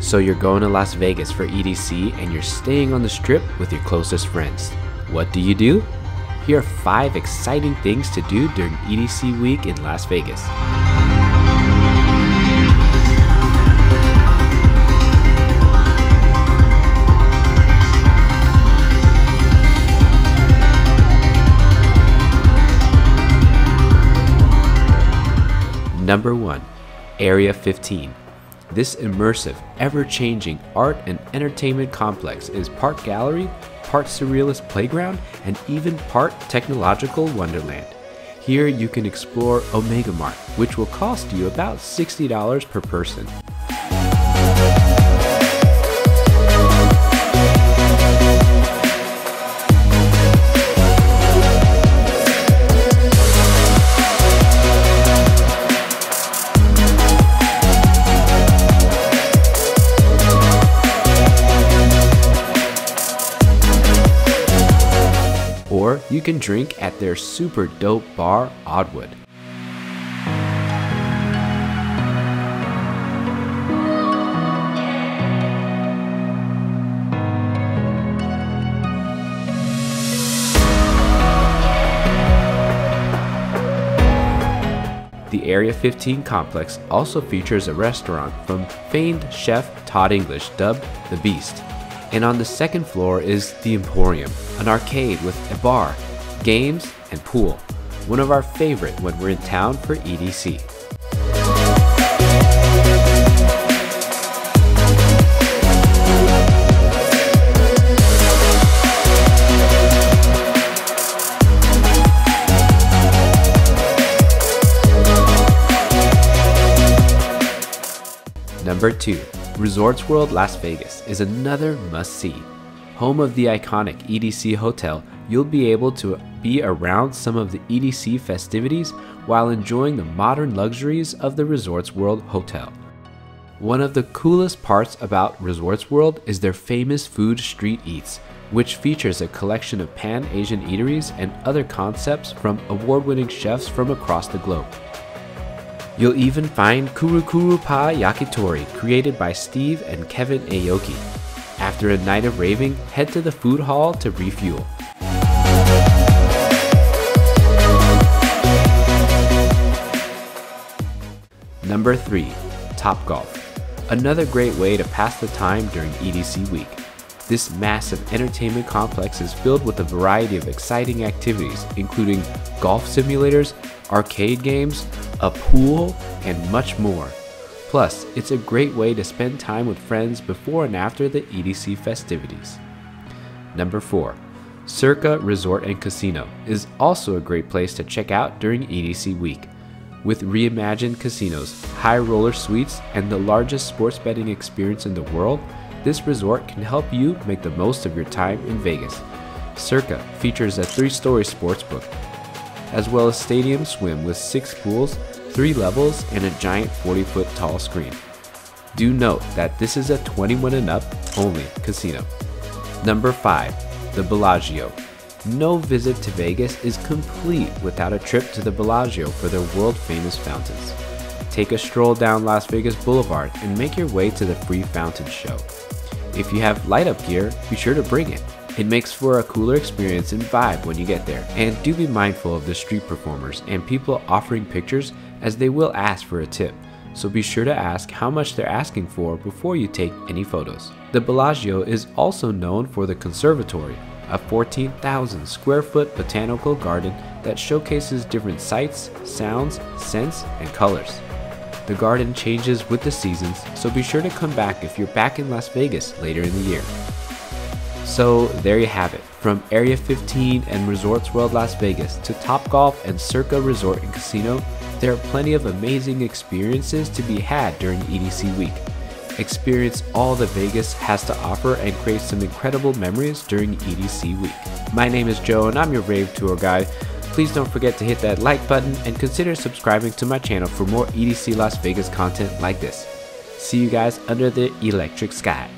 So you're going to Las Vegas for EDC and you're staying on the strip with your closest friends. What do you do? Here are 5 exciting things to do during EDC week in Las Vegas. Number 1. Area 15. This immersive, ever changing art and entertainment complex is part gallery, part surrealist playground, and even part technological wonderland. Here you can explore Omega Mart, which will cost you about $60 per person. Or you can drink at their super dope bar, Oddwood. The Area 15 complex also features a restaurant from famed chef Todd English dubbed The Beast. And on the second floor is The Emporium, an arcade with a bar, games, and pool. One of our favorite when we're in town for EDC. Number 2. Resorts World Las Vegas is another must see. Home of the iconic EDC Hotel, you'll be able to be around some of the EDC festivities while enjoying the modern luxuries of the Resorts World Hotel. One of the coolest parts about Resorts World is their famous food street eats, which features a collection of pan Asian eateries and other concepts from award winning chefs from across the globe. You'll even find Kurukuru Pa Yakitori, created by Steve and Kevin Aoki. After a night of raving, head to the food hall to refuel. Number 3. Top Golf. Another great way to pass the time during EDC week. This massive entertainment complex is filled with a variety of exciting activities, including golf simulators, arcade games, a pool, and much more. Plus, it's a great way to spend time with friends before and after the EDC festivities. Number 4. Circa Resort and Casino is also a great place to check out during EDC week. With reimagined casinos, high roller suites, and the largest sports betting experience in the world, this resort can help you make the most of your time in Vegas. Circa features a three story sports book, as well as stadium swim with six pools, three levels, and a giant 40 foot tall screen. Do note that this is a 21 and up only casino. Number 5. The Bellagio. No visit to Vegas is complete without a trip to the Bellagio for their world famous fountains. Take a stroll down Las Vegas Boulevard and make your way to the free fountain show. If you have light up gear, be sure to bring it. It makes for a cooler experience and vibe when you get there. And do be mindful of the street performers and people offering pictures as they will ask for a tip. So be sure to ask how much they're asking for before you take any photos. The Bellagio is also known for the conservatory, a 14,000 square foot botanical garden that showcases different sights, sounds, scents, and colors. The garden changes with the seasons, so be sure to come back if you're back in Las Vegas later in the year. So there you have it. From Area 15 and Resorts World Las Vegas to Topgolf and Circa Resort and Casino, there are plenty of amazing experiences to be had during EDC week. Experience all that Vegas has to offer and create some incredible memories during EDC week. My name is Joe and I'm your Rave Tour Guide. Please don't forget to hit that like button and consider subscribing to my channel for more EDC Las Vegas content like this. See you guys under the electric sky.